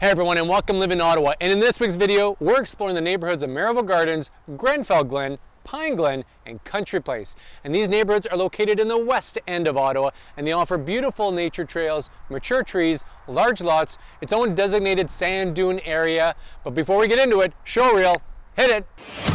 Hey everyone and welcome Live in Ottawa. And in this week's video, we're exploring the neighborhoods of Merivale Gardens, Grenfell Glen, Pine Glen, and Country Place. And these neighborhoods are located in the west end of Ottawa and they offer beautiful nature trails, mature trees, large lots, its own designated sand dune area. But before we get into it, show reel, hit it.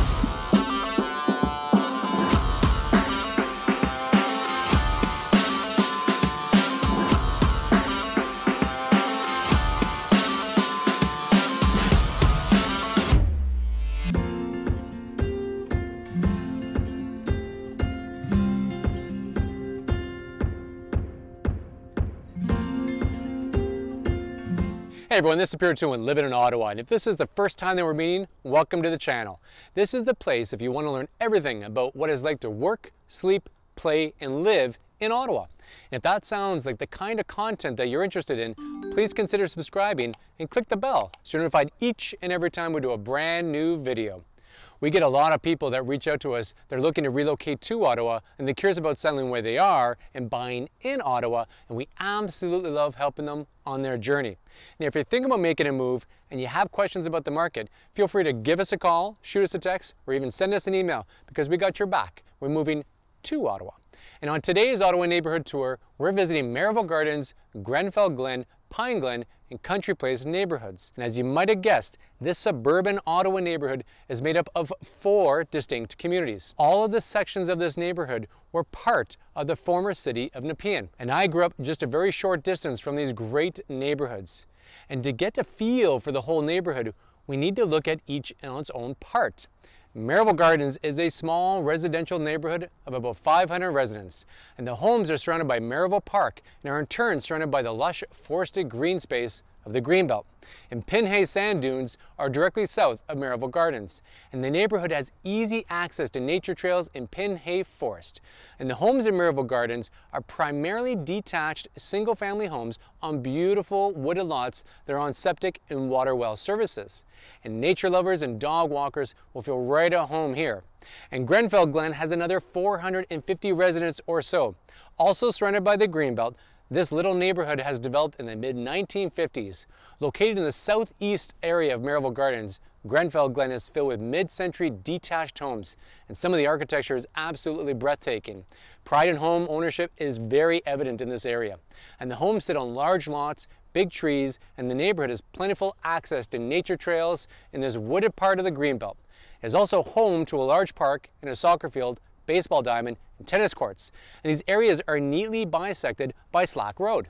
Hey everyone, this is Two and living in Ottawa. And if this is the first time that we're meeting, welcome to the channel. This is the place if you want to learn everything about what it's like to work, sleep, play, and live in Ottawa. And if that sounds like the kind of content that you're interested in, please consider subscribing and click the bell so you're notified each and every time we do a brand new video. We get a lot of people that reach out to us. They're looking to relocate to Ottawa and they're curious about settling where they are and buying in Ottawa. And we absolutely love helping them on their journey. Now, if you're thinking about making a move and you have questions about the market, feel free to give us a call, shoot us a text, or even send us an email because we got your back. We're moving to Ottawa. And on today's Ottawa Neighborhood Tour, we're visiting Merivale Gardens, Grenfell Glen, Pine Glen, and Country Place neighborhoods. And as you might have guessed, this suburban Ottawa neighborhood is made up of four distinct communities. All of the sections of this neighborhood were part of the former city of Nepean. And I grew up just a very short distance from these great neighborhoods. And to get a feel for the whole neighborhood, we need to look at each on its own part. Merivale Gardens is a small residential neighborhood of about 500 residents, and the homes are surrounded by Merivale Park and are in turn surrounded by the lush forested green space of the Greenbelt. And Pinhey Sand Dunes are directly south of Merivale Gardens, and the neighborhood has easy access to nature trails in Pinhey Forest. And the homes in Merivale Gardens are primarily detached single-family homes on beautiful wooded lots that are on septic and water well services. And nature lovers and dog walkers will feel right at home here. And Grenfell Glen has another 450 residents or so. Also surrounded by the Greenbelt, this little neighborhood has developed in the mid-1950s. Located in the southeast area of Merivale Gardens, Grenfell Glen is filled with mid-century detached homes, and some of the architecture is absolutely breathtaking. Pride in home ownership is very evident in this area, and the homes sit on large lots, big trees, and the neighborhood has plentiful access to nature trails in this wooded part of the Greenbelt. It is also home to a large park and a soccer field baseball diamond, and tennis courts. And these areas are neatly bisected by Slack Road.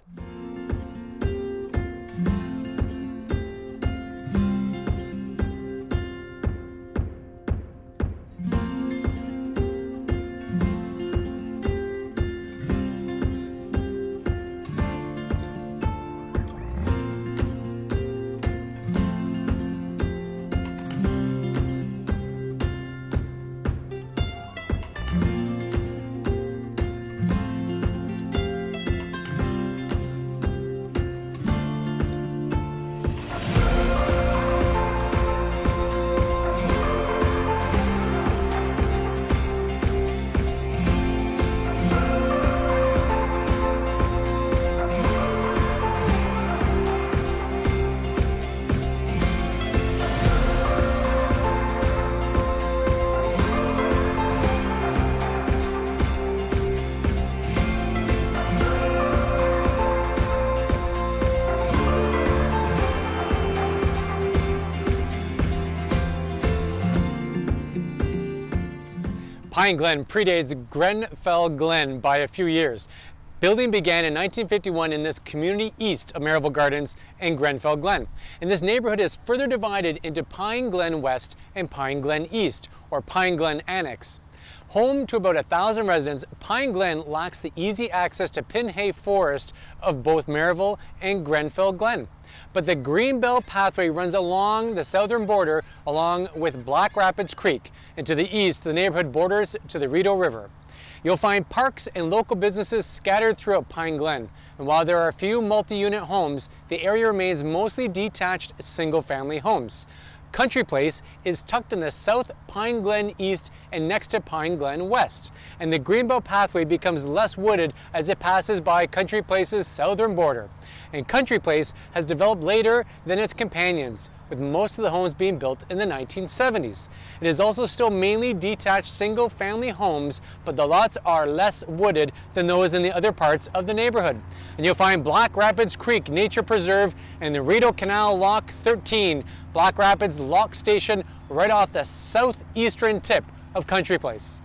Pine Glen predates Grenfell Glen by a few years. Building began in 1951 in this community east of Merivale Gardens and Grenfell Glen. And this neighborhood is further divided into Pine Glen West and Pine Glen East, or Pine Glen Annex. Home to about a thousand residents, Pine Glen lacks the easy access to Pinhey Forest of both Merivale and Grenfell Glen. But the Greenbelt Pathway runs along the southern border along with Black Rapids Creek, and to the east the neighborhood borders to the Rideau River. You'll find parks and local businesses scattered throughout Pine Glen, and while there are a few multi-unit homes, the area remains mostly detached single-family homes. Country Place is tucked in the South Pine Glen East and next to Pine Glen West, and the Greenbelt Pathway becomes less wooded as it passes by Country Place's southern border. And Country Place has developed later than its companions, with most of the homes being built in the 1970s. It is also still mainly detached single family homes, but the lots are less wooded than those in the other parts of the neighborhood. And you'll find Black Rapids Creek Nature Preserve and the Rideau Canal Lock 13, Black Rapids Lock Station right off the southeastern tip of Country Place.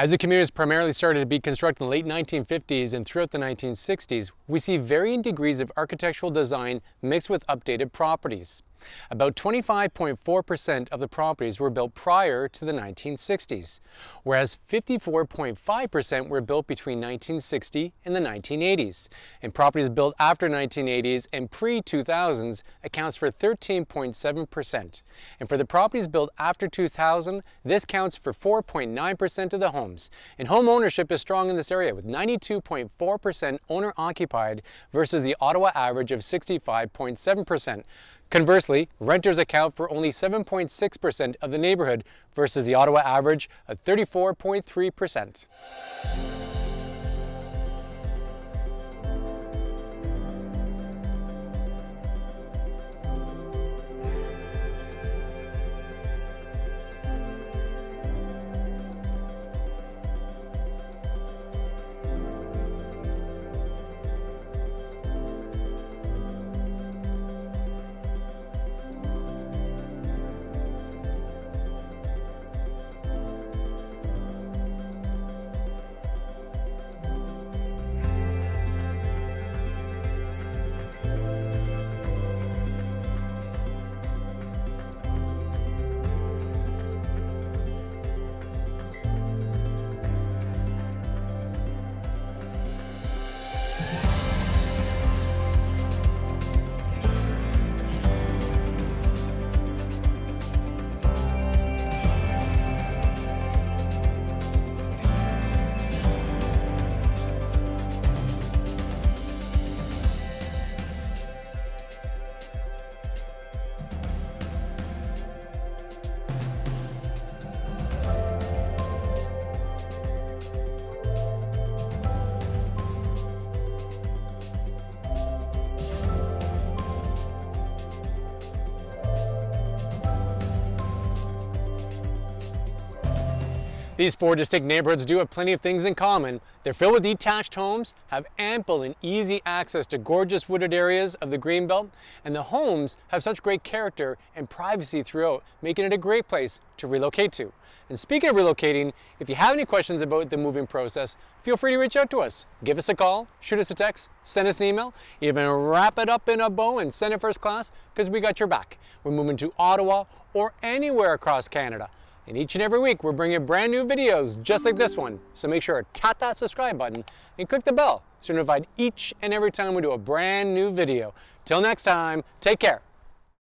As the community has primarily started to be constructed in the late 1950s and throughout the 1960s, we see varying degrees of architectural design mixed with updated properties. About 25.4% of the properties were built prior to the 1960s, whereas 54.5% were built between 1960 and the 1980s. And properties built after 1980s and pre-2000s accounts for 13.7%. And for the properties built after 2000, this counts for 4.9% of the homes. And home ownership is strong in this area with 92.4% owner occupied versus the Ottawa average of 65.7%. Conversely, renters account for only 7.6% of the neighborhood versus the Ottawa average of 34.3%. These four distinct neighborhoods do have plenty of things in common. They're filled with detached homes, have ample and easy access to gorgeous wooded areas of the Greenbelt, and the homes have such great character and privacy throughout, making it a great place to relocate to. And speaking of relocating, if you have any questions about the moving process, feel free to reach out to us. Give us a call, shoot us a text, send us an email, even wrap it up in a bow and send it first class because we got your back. We're moving to Ottawa or anywhere across Canada. And each and every week, we're bringing brand new videos just like this one. So make sure to tap that subscribe button and click the bell so you're notified each and every time we do a brand new video. Till next time, take care.